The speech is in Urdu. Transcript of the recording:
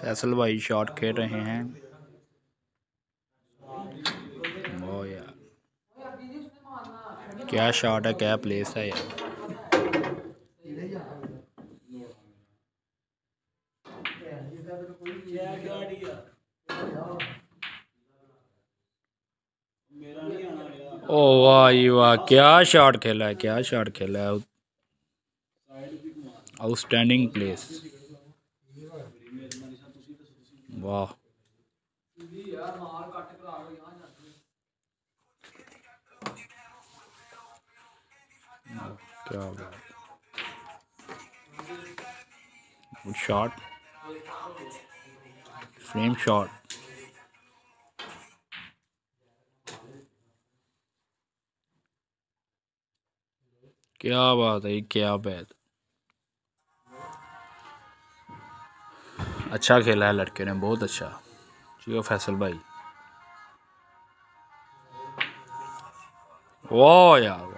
فیصل بھائی شاٹ کھیل رہے ہیں۔ oh کیا شاٹ ہے؟ کیا پلیس ہے یار او واہ واہ کیا شاٹ کھیلا ہے؟ کیا شاٹ کھیلا ہے؟ آؤٹ سٹینڈنگ پلیس واہ کیا شاٹ فریم شاٹ کیا بات ہے کیا بات اچھا کھیلا ہے لڑکے نے بہت اچھا۔ جیو فیصل بھائی۔ واہ یار۔